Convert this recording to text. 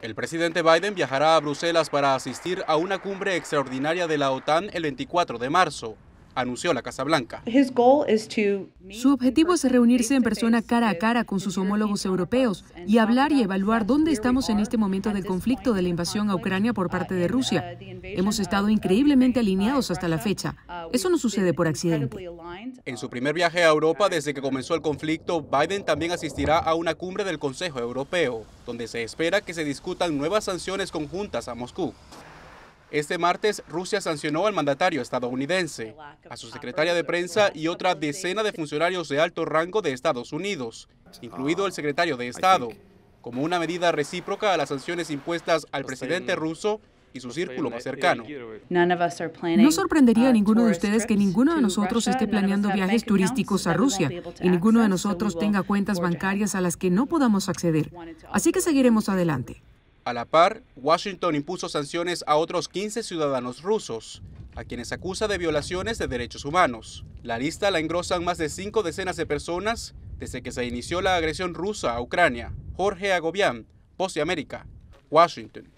El presidente Biden viajará a Bruselas para asistir a una cumbre extraordinaria de la OTAN el 24 de marzo, anunció la Casa Blanca. Su objetivo es reunirse en persona cara a cara con sus homólogos europeos y hablar y evaluar dónde estamos en este momento del conflicto de la invasión a Ucrania por parte de Rusia. Hemos estado increíblemente alineados hasta la fecha. Eso no sucede por accidente. En su primer viaje a Europa desde que comenzó el conflicto, Biden también asistirá a una cumbre del Consejo Europeo, donde se espera que se discutan nuevas sanciones conjuntas a Moscú. Este martes, Rusia sancionó al mandatario estadounidense, a su secretaria de prensa y otra decena de funcionarios de alto rango de Estados Unidos, incluido el secretario de Estado, como una medida recíproca a las sanciones impuestas al presidente ruso y su círculo más cercano. No sorprendería a ninguno de ustedes que ninguno de nosotros esté planeando viajes turísticos a Rusia y ninguno de nosotros tenga cuentas bancarias a las que no podamos acceder. Así que seguiremos adelante. A la par, Washington impuso sanciones a otros 15 ciudadanos rusos, a quienes acusa de violaciones de derechos humanos. La lista la engrosan más de cinco decenas de personas desde que se inició la agresión rusa a Ucrania. Jorge Agobián, Voz de América, Washington.